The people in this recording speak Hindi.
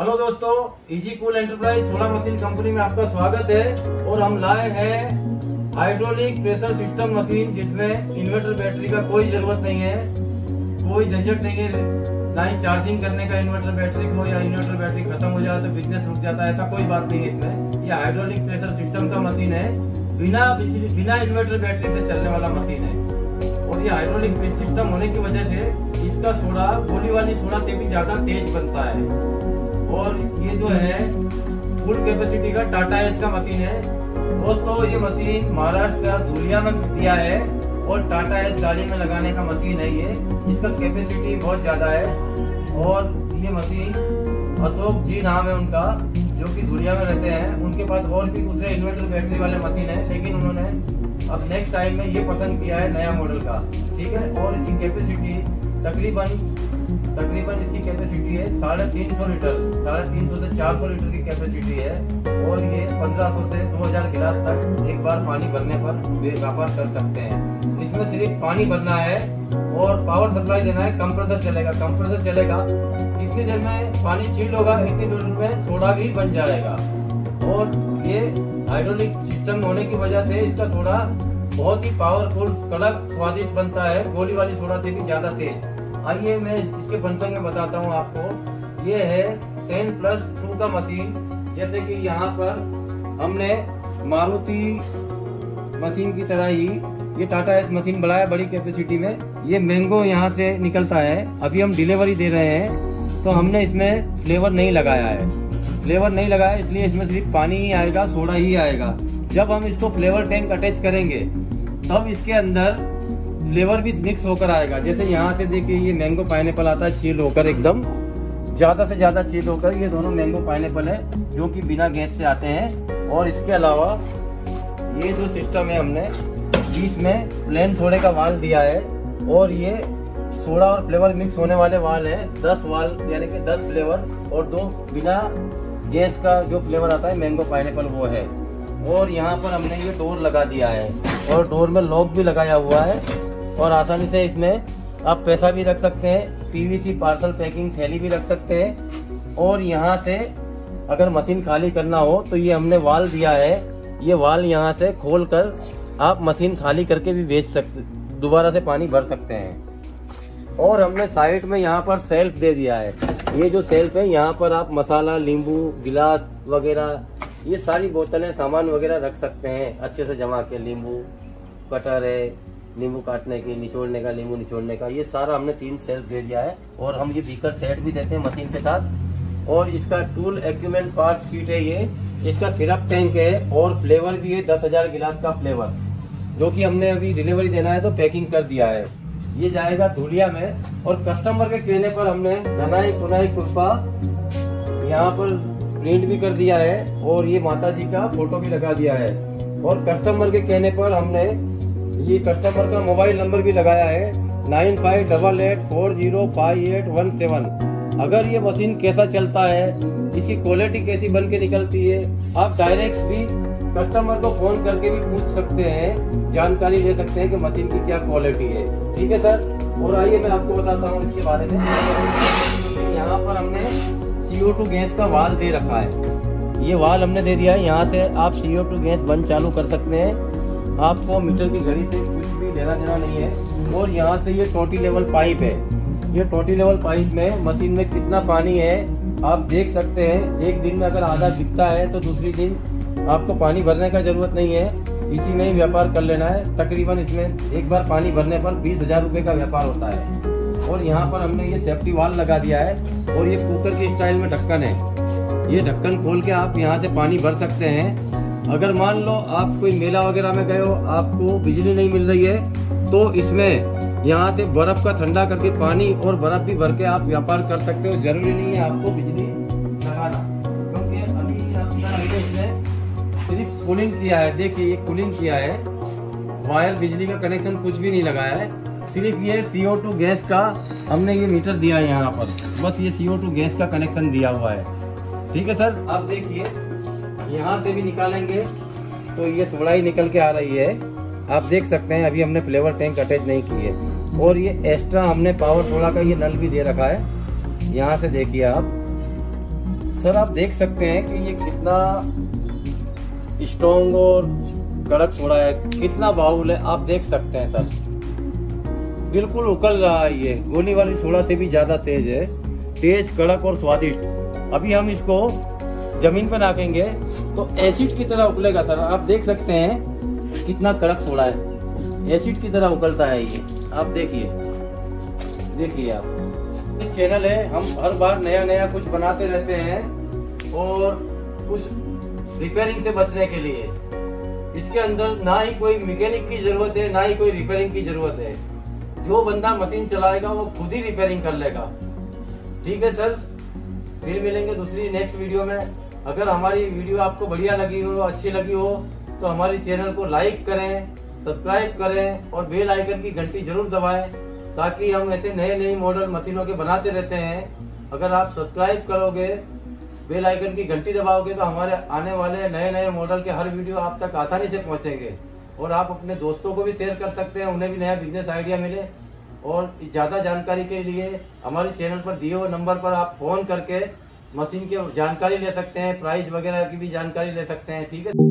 हेलो दोस्तों easy cool enterprise solar machine company में आपका स्वागत है और हम लाए हैं हाइड्रोलिक प्रेशर सिस्टम मशीन जिसमें इन्वर्टर बैटरी का कोई ज़रूरत नहीं है, कोई झंझट नहीं है ना ही चार्जिंग करने का इन्वर्टर बैटरी को या इन्वर्टर बैटरी खत्म हो जाए तो बिज़नेस रुक जाता है, ऐसा कोई बात नहीं है इसमें। ये हाइड्रोलिक प्रेशर सिस्टम का मशीन है, बिना बिजली, बिना इन्वर्टर बैटरी से चलने वाला मशीन है। और ये हाइड्रोलिक सिस्टम होने की वजह से इसका सोडा, गोली वाली सोडा से भी ज़्यादा तेज बनता है। और ये जो है फुल कैपेसिटी का टाटा एस का मशीन है। दोस्तों, ये मशीन महाराष्ट्र का धुलिया में दिया है और टाटा एस गाड़ी में लगाने का मशीन है ये। इसका कैपेसिटी बहुत ज़्यादा है और ये मशीन अशोक जी नाम है उनका, जो कि धुलिया में रहते हैं। उनके पास और भी दूसरे इन्वर्टर बैटरी वाले मशीन है, लेकिन उन्होंने अब नेक्स्ट टाइम में ये पसंद किया है नया मॉडल का, ठीक है? और इसकी कैपेसिटी तकरीबन तकरीबन इसकी कैपेसिटी है साढ़े तीन सौ लीटर। साढ़े तीन सौ से चार सौ लीटर की कैपेसिटी है और ये पंद्रह सौ से दो हज़ार गिलास तक एक बार पानी भरने पर व्यापार कर सकते हैं। इसमें सिर्फ़ पानी भरना है और पावर सप्लाई देना है कंप्रेसर चलेगा कंप्रेसर चलेगा। जितनी देर में पानी चील्ड होगा, इतनी देर में सोडा भी बन जाएगा। और ये हाइड्रोलिक सिस्टम होने की वजह से इसका सोडा बहुत ही पावरफुल कड़क, स्वादिष्ट बनता है। गोली वाली सोडा से भी ज़्यादा तेज। आइए मैं इसके फ़ंक्शन में बताता हूँ आपको। ये है टेन प्लस टू का मशीन जैसे कि यहाँ पर हमने मारुति मशीन की तरह ही ये टाटा एस मशीन बढ़ाया बड़ी कैपेसिटी में। ये मैंगो यहाँ से निकलता है। अभी हम डिलीवरी दे रहे हैं तो हमने इसमें फ्लेवर नहीं लगाया है। फ्लेवर नहीं लगाया, इसलिए इसमें सिर्फ़ पानी ही आएगा, सोडा ही आएगा। जब हम इसको फ्लेवर टैंक अटैच करेंगे, तब इसके अंदर फ्लेवर भी मिक्स होकर आएगा। जैसे यहाँ से देखिए, ये मैंगो पाइनएप्पल आता है चील होकर एकदम। ज़्यादा से ज़्यादा चील होकर ये दोनों मैंगो पाइनएप्पल है, जो कि बिना गैस से आते हैं। और इसके अलावा ये जो सिस्टम है हमने, बीच में प्लेन सोडे का वाल दिया है, और ये सोडा और फ्लेवर मिक्स होने वाले वाल है। दस वाल यानी कि दस फ्लेवर और दो बिना गैस का जो फ्लेवर आता है मैंगो पाइनएप्पल वो है। और यहाँ पर हमने ये डोर लगा दिया है, और डोर में लॉक भी लगाया हुआ है, और आसानी से इसमें आप पैसा भी रख सकते हैं पीवीसी पार्सल पैकिंग थैली भी रख सकते हैं। और यहाँ से अगर मशीन खाली करना हो तो ये हमने वाल दिया है। ये वाल यहाँ से खोल कर आप मशीन खाली करके भी बेच सकते दोबारा से पानी भर सकते हैं। और हमने साइड में यहाँ पर सेल्फ दे दिया है। ये जो सेल्फ है, यहाँ पर आप मसाला, नींबू, गिलास वगैरह, ये सारी बोतलें, सामान वगैरह रख सकते हैं, अच्छे से जमा के। नींबू, कटर है नींबू काटने की, निचोड़ने का, नींबू निचोड़ने का, ये सारा हमने तीन सेल्फ दे दिया है और हम ये बीकर सेट भी देते हैं मशीन के साथ। और इसका टूल एक्यूमेंट पार्ट्स किट है ये, इसका सिरप टैंक है और फ्लेवर भी है, दस हज़ार गिलास का फ्लेवर, जो कि हमने अभी डिलीवरी देना है तो पैकिंग कर दिया है। ये जाएगा धुलिया में और कस्टमर के कहने पर हमने धनाई, पुनाई कृपा यहाँ पर प्रिंट भी कर दिया है और ये माता जी का फ़ोटो भी लगा दिया है। और कस्टमर के कहने पर हमने ये कस्टमर का मोबाइल नंबर भी लगाया है nine five double eight four zero five eight one seven अगर ये मशीन कैसा चलता है, इसकी क्वालिटी कैसी बन के निकलती है, आप डायरेक्ट भी कस्टमर को फ़ोन करके भी पूछ सकते हैं, जानकारी ले सकते हैं कि मशीन की क्या क्वालिटी है। ठीक है सर और आइए मैं आपको बताता हूँ इसके बारे में। यहाँ पर हमने सीओ टू गैस का वाल दे रखा है। ये वाल हमने दे दिया है, यहाँ से आप सीओ टू गैस बंद चालू कर सकते हैं। आपको मीटर की घड़ी से कुछ भी लेना देना नहीं है। और यहाँ से ये टोटी लेवल पाइप है। ये टोटी लेवल पाइप में मशीन में कितना पानी है, आप देख सकते हैं। एक दिन में अगर आधा दिखता है तो दूसरी दिन आपको पानी भरने का ज़रूरत नहीं है। इसी में ही व्यापार कर लेना है। तकरीबन इसमें एक बार पानी भरने पर बीस हज़ार रूपए का व्यापार होता है। और यहाँ पर हमने ये सेफ्टी वाल लगा दिया है। और ये कुकर के स्टाइल में ढक्कन है। ये ढक्कन खोल के आप यहाँ से पानी भर सकते हैं। अगर मान लो आप कोई मेला वगैरह में गए हो, आपको बिजली नहीं मिल रही है तो इसमें यहाँ से बर्फ़ का ठंडा करके पानी और बर्फ़ भी भर के आप व्यापार कर सकते हो। ज़रूरी नहीं है आपको बिजली लगाना, क्योंकि अभी सिर्फ़ कूलिंग किया है। देखिए, ये कूलिंग किया है। वायर बिजली का कनेक्शन कुछ भी नहीं लगाया है। सिर्फ़ ये CO2 गैस का हमने ये मीटर दिया है यहाँ पर। बस ये CO2 गैस का कनेक्शन दिया हुआ है। ठीक है, सर? आप देखिए। यहाँ से भी निकालेंगे तो ये सोडा ही निकल के आ रही है। आप देख सकते हैं, अभी हमने फ्लेवर टैंक अटैच नहीं की है और ये एक्स्ट्रा हमने पावर सोडा का ये नल भी दे रखा है। यहाँ से देखिए आप। सर आप देख सकते हैं कि ये कितना स्ट्रॉन्ग और कड़क सोडा है, कितना बाउल है, आप देख सकते हैं सर बिल्कुल उकल रहा है ये। गोली वाली सोडा से भी ज़्यादा तेज है। तेज, कड़क और स्वादिष्ट। अभी हम इसको ज़मीन पर नाकेंगे तो एसिड की तरह उकलेगा सर। आप देख सकते हैं कितना कड़क सोडा है। एसिड की तरह उकलता है ये। आप देखिए। देखिए आप। चैनल है। हम हर बार नया नया कुछ बनाते रहते हैं और कुछ रिपेयरिंग से बचने के लिए। इसके अंदर ना ही कोई मैकेनिक की ज़रूरत है, ना ही कोई रिपेयरिंग की ज़रूरत है। जो बंदा मशीन चलाएगा, वो खुद ही रिपेयरिंग कर लेगा। ठीक है सर? फिर मिलेंगे दूसरी नेक्स्ट वीडियो में। अगर हमारी वीडियो आपको बढ़िया लगी हो, अच्छी लगी हो तो हमारे चैनल को लाइक करें, सब्सक्राइब करें और बेल आइकन की घंटी ज़रूर दबाएँ ताकि हम ऐसे नए नए मॉडल मशीनों के बनाते रहते हैं। अगर आप सब्सक्राइब करोगे, बेल आइकन की घंटी दबाओगे तो हमारे आने वाले नए नए मॉडल के हर वीडियो आप तक आसानी से पहुँचेंगे। और आप अपने दोस्तों को भी शेयर कर सकते हैं, उन्हें भी नया बिज़नेस आइडिया मिले। और ज़्यादा जानकारी के लिए हमारे चैनल पर दिए हुए नंबर पर आप फ़ोन करके मशीन के जानकारी ले सकते हैं प्राइस वगैरह की भी जानकारी ले सकते हैं, ठीक है?